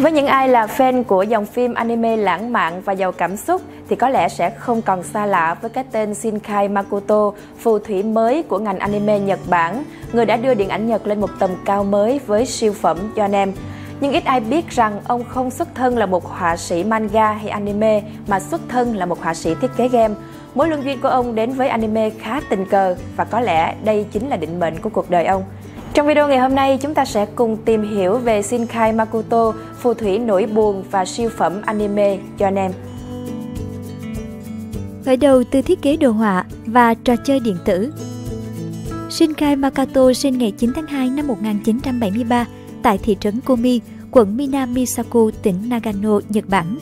Với những ai là fan của dòng phim anime lãng mạn và giàu cảm xúc thì có lẽ sẽ không còn xa lạ với cái tên Shinkai Makoto, phù thủy mới của ngành anime Nhật Bản, người đã đưa điện ảnh Nhật lên một tầm cao mới với siêu phẩm cho anh em. Nhưng ít ai biết rằng ông không xuất thân là một họa sĩ manga hay anime mà xuất thân là một họa sĩ thiết kế game. Mối luân duyên của ông đến với anime khá tình cờ và có lẽ đây chính là định mệnh của cuộc đời ông. Trong video ngày hôm nay, chúng ta sẽ cùng tìm hiểu về Shinkai Makoto, phù thủy nổi buồn và siêu phẩm anime cho anh em. Khởi đầu từ thiết kế đồ họa và trò chơi điện tử. Shinkai Makoto sinh ngày 9 tháng 2 năm 1973 tại thị trấn Komi, quận Minamisaku, tỉnh Nagano, Nhật Bản.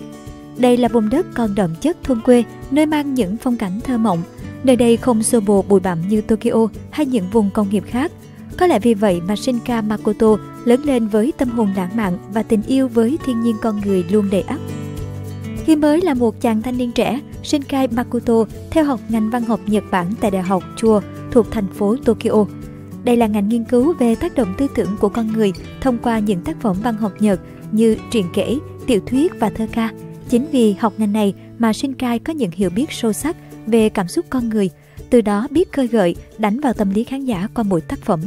Đây là vùng đất còn đậm chất thôn quê, nơi mang những phong cảnh thơ mộng. Nơi đây không xô bồ bụi bặm như Tokyo hay những vùng công nghiệp khác, có lẽ vì vậy mà Shinka Makoto lớn lên với tâm hồn lãng mạn và tình yêu với thiên nhiên con người luôn đầy ắp. Khi mới là một chàng thanh niên trẻ, Shinkai Makoto theo học ngành văn học Nhật Bản tại Đại học Chuo thuộc thành phố Tokyo. Đây là ngành nghiên cứu về tác động tư tưởng của con người thông qua những tác phẩm văn học Nhật như truyện kể, tiểu thuyết và thơ ca. Chính vì học ngành này mà Shinkai có những hiểu biết sâu sắc về cảm xúc con người, từ đó biết khơi gợi, đánh vào tâm lý khán giả qua mỗi tác phẩm.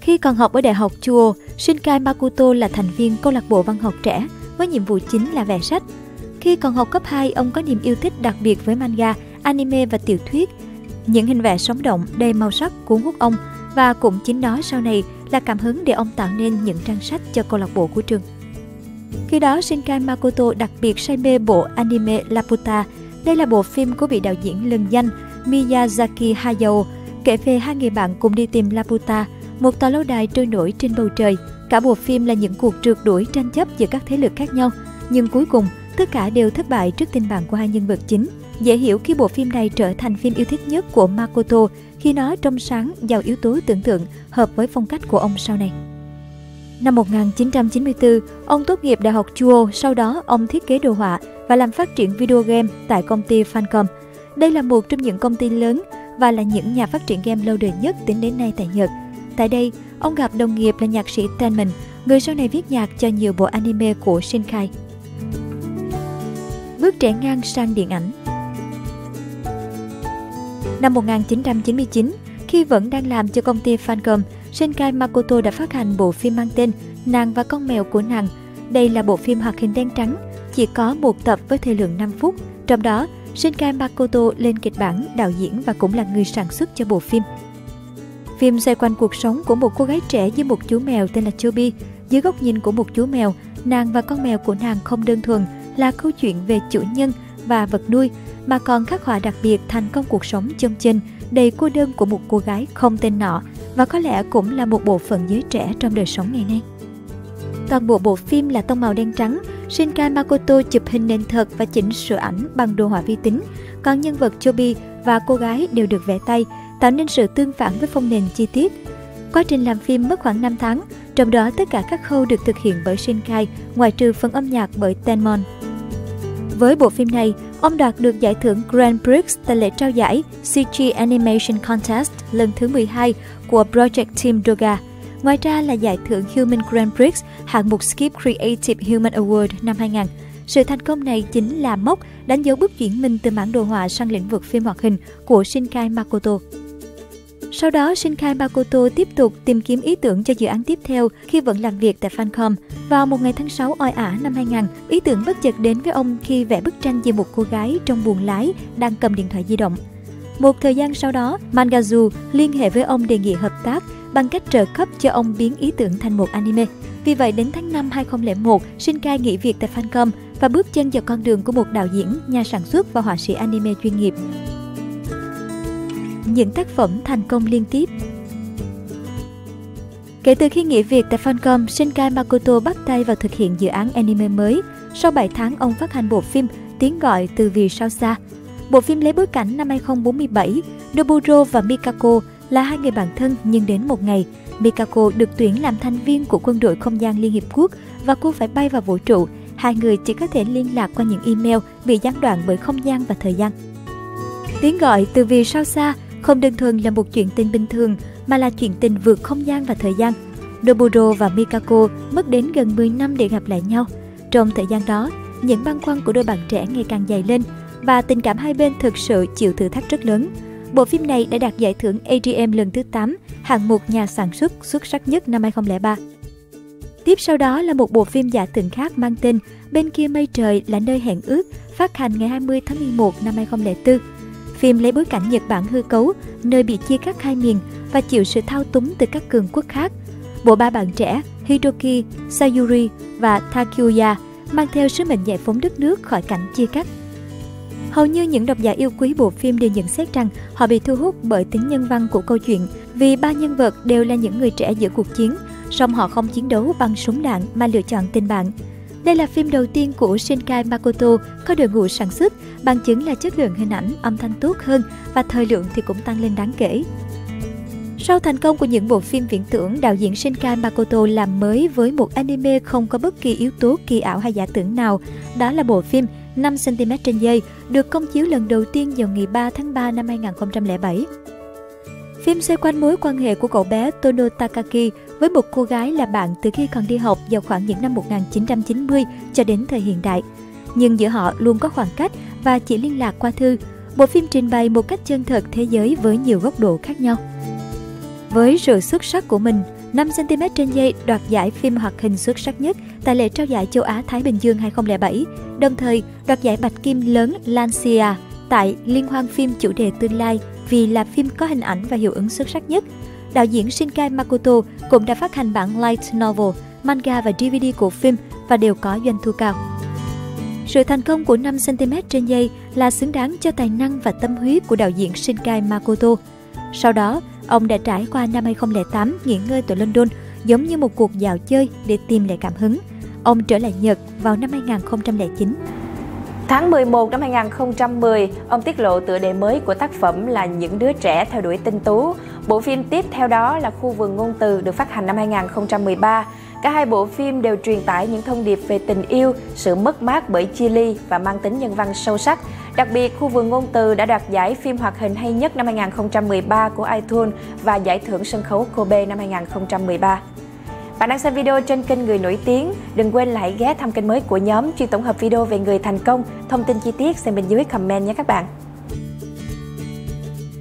Khi còn học ở Đại học Chuo, Shinkai Makoto là thành viên câu lạc bộ văn học trẻ với nhiệm vụ chính là vẽ sách. Khi còn học cấp 2, ông có niềm yêu thích đặc biệt với manga, anime và tiểu thuyết. Những hình vẽ sống động, đầy màu sắc cuốn hút ông và cũng chính nó sau này là cảm hứng để ông tạo nên những trang sách cho câu lạc bộ của trường. Khi đó, Shinkai Makoto đặc biệt say mê bộ anime Laputa. Đây là bộ phim của vị đạo diễn lừng danh Miyazaki Hayao, kể về hai người bạn cùng đi tìm Laputa, một tòa lâu đài trôi nổi trên bầu trời. Cả bộ phim là những cuộc trượt đuổi tranh chấp giữa các thế lực khác nhau, nhưng cuối cùng tất cả đều thất bại trước tình bạn của hai nhân vật chính. Dễ hiểu khi bộ phim này trở thành phim yêu thích nhất của Makoto khi nó trong sáng, giàu yếu tố tưởng tượng, hợp với phong cách của ông sau này. Năm 1994, ông tốt nghiệp Đại học Chuo, sau đó ông thiết kế đồ họa và làm phát triển video game tại công ty Fancom. Đây là một trong những công ty lớn và là những nhà phát triển game lâu đời nhất tính đến nay tại Nhật. Tại đây, ông gặp đồng nghiệp là nhạc sĩ Tenman, người sau này viết nhạc cho nhiều bộ anime của Shinkai. Bước trẻ ngang sang điện ảnh Năm 1999, khi vẫn đang làm cho công ty Fancom, Shinkai Makoto đã phát hành bộ phim mang tên Nàng và con mèo của nàng. Đây là bộ phim hoạt hình đen trắng, chỉ có một tập với thời lượng 5 phút. Trong đó, Shinkai Makoto lên kịch bản, đạo diễn và cũng là người sản xuất cho bộ phim. Phim xoay quanh cuộc sống của một cô gái trẻ với một chú mèo tên là Chobi. Dưới góc nhìn của một chú mèo, nàng và con mèo của nàng không đơn thuần là câu chuyện về chủ nhân và vật nuôi, mà còn khắc họa đặc biệt thành công cuộc sống chân chênh, đầy cô đơn của một cô gái không tên nọ và có lẽ cũng là một bộ phận giới trẻ trong đời sống ngày nay. Toàn bộ bộ phim là tông màu đen trắng, Shinkai Makoto chụp hình nền thật và chỉnh sửa ảnh bằng đồ họa vi tính, còn nhân vật Chobi và cô gái đều được vẽ tay, tạo nên sự tương phản với phong nền chi tiết. Quá trình làm phim mất khoảng 5 tháng, trong đó tất cả các khâu được thực hiện bởi Shinkai, ngoại trừ phần âm nhạc bởi Tenmon. Với bộ phim này, ông đoạt được giải thưởng Grand Prix tại lễ trao giải CG Animation Contest lần thứ 12 của Project Team Doga. Ngoài ra là giải thưởng Human Grand Prix hạng mục Skip Creative Human Award năm 2000. Sự thành công này chính là mốc đánh dấu bước chuyển mình từ mảng đồ họa sang lĩnh vực phim hoạt hình của Shinkai Makoto. Sau đó, Shinkai Makoto tiếp tục tìm kiếm ý tưởng cho dự án tiếp theo khi vẫn làm việc tại Fancom. Vào một ngày tháng 6 oi ả năm 2000, ý tưởng bất chợt đến với ông khi vẽ bức tranh về một cô gái trong buồng lái đang cầm điện thoại di động. Một thời gian sau đó, Mangazu liên hệ với ông đề nghị hợp tác bằng cách trợ cấp cho ông biến ý tưởng thành một anime. Vì vậy, đến tháng 5 2001, Shinkai nghỉ việc tại Fancom và bước chân vào con đường của một đạo diễn, nhà sản xuất và họa sĩ anime chuyên nghiệp những tác phẩm thành công liên tiếp. Kể từ khi nghỉ việc tại Fancom, Shinkai Makoto bắt tay vào thực hiện dự án anime mới. Sau 7 tháng, ông phát hành bộ phim Tiếng gọi từ vì sao xa. Bộ phim lấy bối cảnh năm 2047, Noburo và Mikako là hai người bạn thân nhưng đến một ngày, Mikako được tuyển làm thành viên của quân đội không gian Liên Hiệp Quốc và cô phải bay vào vũ trụ. Hai người chỉ có thể liên lạc qua những email bị gián đoạn bởi không gian và thời gian. Tiếng gọi từ vì sao xa không đơn thuần là một chuyện tình bình thường mà là chuyện tình vượt không gian và thời gian. Noburo và Mikako mất đến gần 10 năm để gặp lại nhau. Trong thời gian đó, những băn khoăn của đôi bạn trẻ ngày càng dày lên và tình cảm hai bên thực sự chịu thử thách rất lớn. Bộ phim này đã đạt giải thưởng AGM lần thứ 8, hạng mục nhà sản xuất xuất sắc nhất năm 2003. Tiếp sau đó là một bộ phim giả tưởng khác mang tên Bên kia mây trời là nơi hẹn ước, phát hành ngày 20 tháng 11 năm 2004. Phim lấy bối cảnh Nhật Bản hư cấu, nơi bị chia cắt hai miền và chịu sự thao túng từ các cường quốc khác. Bộ ba bạn trẻ Hiroki, Sayuri và Takuya mang theo sứ mệnh giải phóng đất nước khỏi cảnh chia cắt. Hầu như những độc giả yêu quý bộ phim đều nhận xét rằng họ bị thu hút bởi tính nhân văn của câu chuyện vì ba nhân vật đều là những người trẻ giữa cuộc chiến, song họ không chiến đấu bằng súng đạn mà lựa chọn tình bạn. Đây là phim đầu tiên của Shinkai Makoto có đội ngũ sản xuất, bằng chứng là chất lượng hình ảnh, âm thanh tốt hơn và thời lượng thì cũng tăng lên đáng kể. Sau thành công của những bộ phim viễn tưởng, đạo diễn Shinkai Makoto làm mới với một anime không có bất kỳ yếu tố kỳ ảo hay giả tưởng nào. Đó là bộ phim 5cm trên giây, được công chiếu lần đầu tiên vào ngày 3 tháng 3 năm 2007. Phim xoay quanh mối quan hệ của cậu bé Tono Takaki với một cô gái là bạn từ khi còn đi học vào khoảng những năm 1990 cho đến thời hiện đại. Nhưng giữa họ luôn có khoảng cách và chỉ liên lạc qua thư. Bộ phim trình bày một cách chân thật thế giới với nhiều góc độ khác nhau. Với sự xuất sắc của mình, 5cm trên dây đoạt giải phim hoạt hình xuất sắc nhất tại lễ trao giải châu Á Thái Bình Dương 2007, đồng thời đoạt giải bạch kim lớn Lancia tại Liên hoan phim chủ đề tương lai vì là phim có hình ảnh và hiệu ứng xuất sắc nhất. Đạo diễn Shinkai Makoto cũng đã phát hành bản light novel, manga và DVD của phim và đều có doanh thu cao. Sự thành công của 5cm trên giây là xứng đáng cho tài năng và tâm huyết của đạo diễn Shinkai Makoto. Sau đó, ông đã trải qua năm 2008 nghỉ ngơi tại London giống như một cuộc dạo chơi để tìm lại cảm hứng. Ông trở lại Nhật vào năm 2009. Tháng 11 năm 2010, ông tiết lộ tựa đề mới của tác phẩm là Những đứa trẻ theo đuổi tinh tú. Bộ phim tiếp theo đó là Khu vườn ngôn từ được phát hành năm 2013. Cả hai bộ phim đều truyền tải những thông điệp về tình yêu, sự mất mát bởi chia ly và mang tính nhân văn sâu sắc. Đặc biệt, Khu vườn ngôn từ đã đoạt giải phim hoạt hình hay nhất năm 2013 của iTunes và giải thưởng sân khấu Kobe năm 2013. Bạn đang xem video trên kênh Người Nổi Tiếng. Đừng quên lại ghé thăm kênh mới của nhóm chuyên tổng hợp video về người thành công. Thông tin chi tiết xem bên dưới comment nhé các bạn.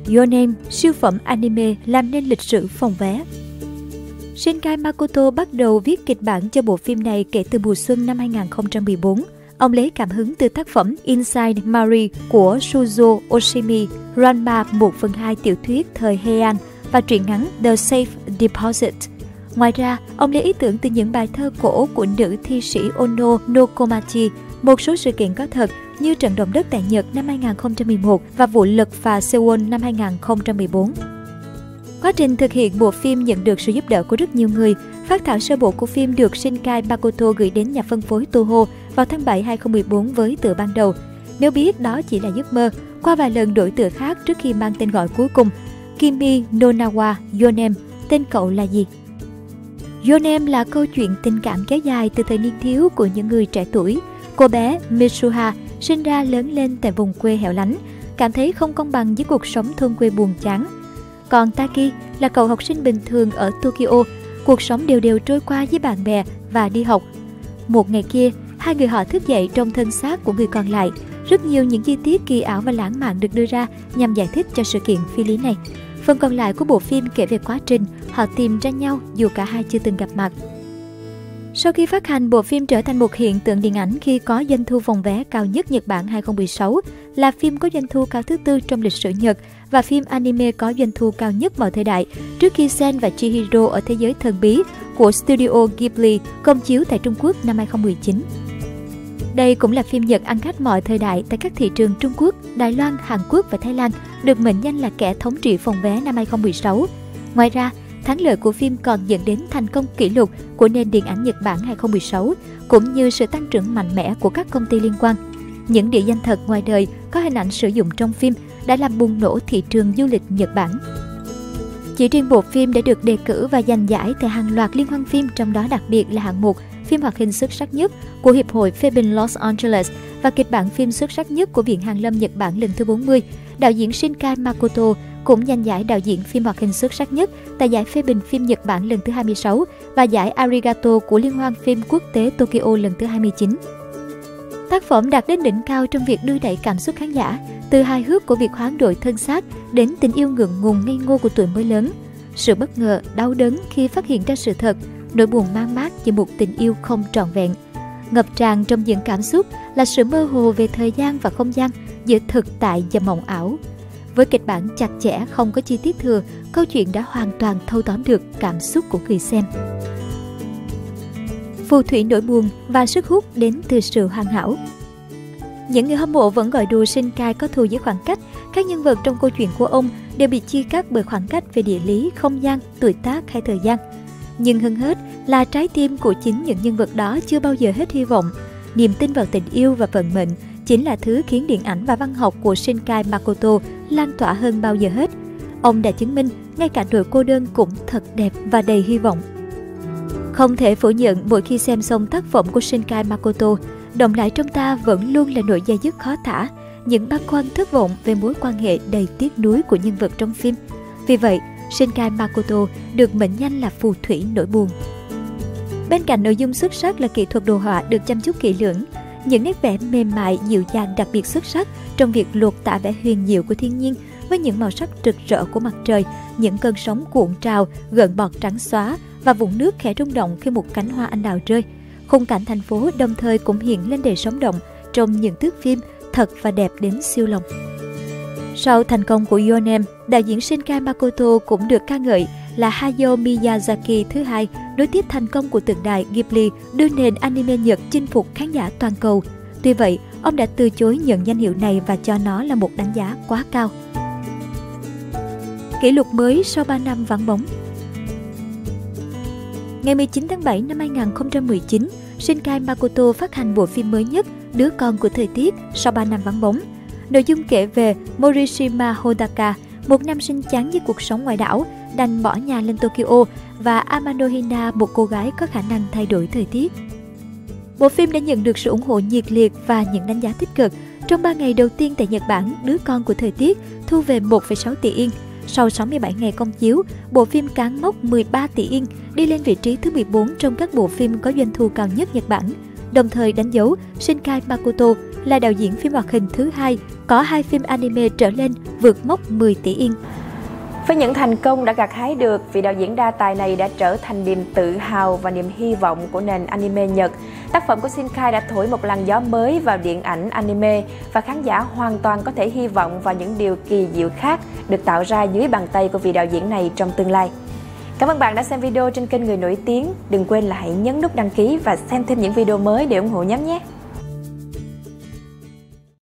Your Name, siêu phẩm anime làm nên lịch sử phòng vé. Shinkai Makoto bắt đầu viết kịch bản cho bộ phim này kể từ mùa xuân năm 2014. Ông lấy cảm hứng từ tác phẩm Inside Mari của Suzo Oshimi, Ranma 1 phần 2 tiểu thuyết thời Heian và truyện ngắn The Safe Deposit Ngoài ra, ông lấy ý tưởng từ những bài thơ cổ của nữ thi sĩ Ono Nokomachi, một số sự kiện có thật như trận động đất tại Nhật năm 2011 và vụ lật phà Seoul năm 2014. Quá trình thực hiện bộ phim nhận được sự giúp đỡ của rất nhiều người. Phát thảo sơ bộ của phim được Shinkai Makoto gửi đến nhà phân phối Toho vào tháng 7 2014 với tựa ban đầu. Nếu biết đó chỉ là giấc mơ, qua vài lần đổi tựa khác trước khi mang tên gọi cuối cùng, Kimi Nonawa Yonem, tên cậu là gì? Yonem là câu chuyện tình cảm kéo dài từ thời niên thiếu của những người trẻ tuổi. Cô bé Mitsuha sinh ra lớn lên tại vùng quê hẻo lánh, cảm thấy không công bằng với cuộc sống thôn quê buồn chán. Còn Taki là cậu học sinh bình thường ở Tokyo, cuộc sống đều đều trôi qua với bạn bè và đi học. Một ngày kia, hai người họ thức dậy trong thân xác của người còn lại. Rất nhiều những chi tiết kỳ ảo và lãng mạn được đưa ra nhằm giải thích cho sự kiện phi lý này. Phần còn lại của bộ phim kể về quá trình họ tìm ra nhau dù cả hai chưa từng gặp mặt. Sau khi phát hành, bộ phim trở thành một hiện tượng điện ảnh khi có doanh thu vòng vé cao nhất Nhật Bản 2016, là phim có doanh thu cao thứ tư trong lịch sử Nhật và phim anime có doanh thu cao nhất mọi thời đại, trước khi Sen và Chihiro ở thế giới thần bí của Studio Ghibli công chiếu tại Trung Quốc năm 2019. Đây cũng là phim Nhật ăn khách mọi thời đại tại các thị trường Trung Quốc, Đài Loan, Hàn Quốc và Thái Lan, được mệnh danh là kẻ thống trị phòng vé năm 2016. Ngoài ra, thắng lợi của phim còn dẫn đến thành công kỷ lục của nền điện ảnh Nhật Bản 2016, cũng như sự tăng trưởng mạnh mẽ của các công ty liên quan. Những địa danh thật ngoài đời có hình ảnh sử dụng trong phim đã làm bùng nổ thị trường du lịch Nhật Bản. Chỉ riêng bộ phim đã được đề cử và giành giải tại hàng loạt liên hoan phim, trong đó đặc biệt là hạng mục phim hoạt hình xuất sắc nhất của Hiệp hội phê bình Los Angeles và kịch bản phim xuất sắc nhất của Viện Hàn lâm Nhật Bản lần thứ 40. Đạo diễn Shinkai Makoto cũng giành giải đạo diễn phim hoạt hình xuất sắc nhất tại giải phê bình phim Nhật Bản lần thứ 26 và giải Arigato của Liên hoan phim quốc tế Tokyo lần thứ 29. Tác phẩm đạt đến đỉnh cao trong việc đưa đẩy cảm xúc khán giả, từ hài hước của việc hoán đổi thân xác đến tình yêu ngượng ngùng ngây ngô của tuổi mới lớn. Sự bất ngờ, đau đớn khi phát hiện ra sự thật, nỗi buồn mang mát về một tình yêu không trọn vẹn. Ngập tràn trong những cảm xúc là sự mơ hồ về thời gian và không gian giữa thực tại và mộng ảo. Với kịch bản chặt chẽ không có chi tiết thừa, câu chuyện đã hoàn toàn thâu tóm được cảm xúc của người xem. Phù thủy nỗi buồn và sức hút đến từ sự hoàn hảo. Những người hâm mộ vẫn gọi đùa cai có thù với khoảng cách. Các nhân vật trong câu chuyện của ông đều bị chia cắt bởi khoảng cách về địa lý, không gian, tuổi tác hay thời gian. Nhưng hơn hết là trái tim của chính những nhân vật đó chưa bao giờ hết hy vọng. Niềm tin vào tình yêu và vận mệnh chính là thứ khiến điện ảnh và văn học của Shinkai Makoto lan tỏa hơn bao giờ hết. Ông đã chứng minh ngay cả nỗi cô đơn cũng thật đẹp và đầy hy vọng. Không thể phủ nhận mỗi khi xem xong tác phẩm của Shinkai Makoto, động lại trong ta vẫn luôn là nỗi dây dứt khó tả, những băn khoăn thất vọng về mối quan hệ đầy tiếc nuối của nhân vật trong phim. Vì vậy, Shinkai Makoto được mệnh danh là phù thủy nỗi buồn. Bên cạnh nội dung xuất sắc là kỹ thuật đồ họa được chăm chút kỹ lưỡng, những nét vẽ mềm mại, dịu dàng đặc biệt xuất sắc trong việc lột tả vẻ huyền diệu của thiên nhiên với những màu sắc rực rỡ của mặt trời, những cơn sóng cuộn trào, gợn bọt trắng xóa và vùng nước khẽ rung động khi một cánh hoa anh đào rơi. Khung cảnh thành phố đồng thời cũng hiện lên đầy sống động trong những thước phim thật và đẹp đến siêu lòng. Sau thành công của Yonem, đạo diễn Shinkai Makoto cũng được ca ngợi là Hayao Miyazaki thứ hai, nối tiếp thành công của tượng đài Ghibli đưa nền anime Nhật chinh phục khán giả toàn cầu. Tuy vậy, ông đã từ chối nhận danh hiệu này và cho nó là một đánh giá quá cao. Kỷ lục mới sau 3 năm vắng bóng Ngày 19 tháng 7 năm 2019, Shinkai Makoto phát hành bộ phim mới nhất Đứa con của thời tiết sau 3 năm vắng bóng. Nội dung kể về Morishima Hodaka, một nam sinh chán với cuộc sống ngoài đảo, đành bỏ nhà lên Tokyo và Amano Hina, một cô gái có khả năng thay đổi thời tiết. Bộ phim đã nhận được sự ủng hộ nhiệt liệt và những đánh giá tích cực. Trong 3 ngày đầu tiên tại Nhật Bản, Đứa con của thời tiết thu về 1,6 tỷ yên. Sau 67 ngày công chiếu, bộ phim cán mốc 13 tỷ yên, đi lên vị trí thứ 14 trong các bộ phim có doanh thu cao nhất Nhật Bản. Đồng thời đánh dấu Shinkai Makoto là đạo diễn phim hoạt hình thứ hai có hai phim anime trở lên vượt mốc 10 tỷ yên. Với những thành công đã gặt hái được, vị đạo diễn đa tài này đã trở thành niềm tự hào và niềm hy vọng của nền anime Nhật. Tác phẩm của Shinkai đã thổi một làn gió mới vào điện ảnh anime và khán giả hoàn toàn có thể hy vọng vào những điều kỳ diệu khác được tạo ra dưới bàn tay của vị đạo diễn này trong tương lai. Cảm ơn bạn đã xem video trên kênh Người Nổi Tiếng. Đừng quên là hãy nhấn nút đăng ký và xem thêm những video mới để ủng hộ nhóm nhé!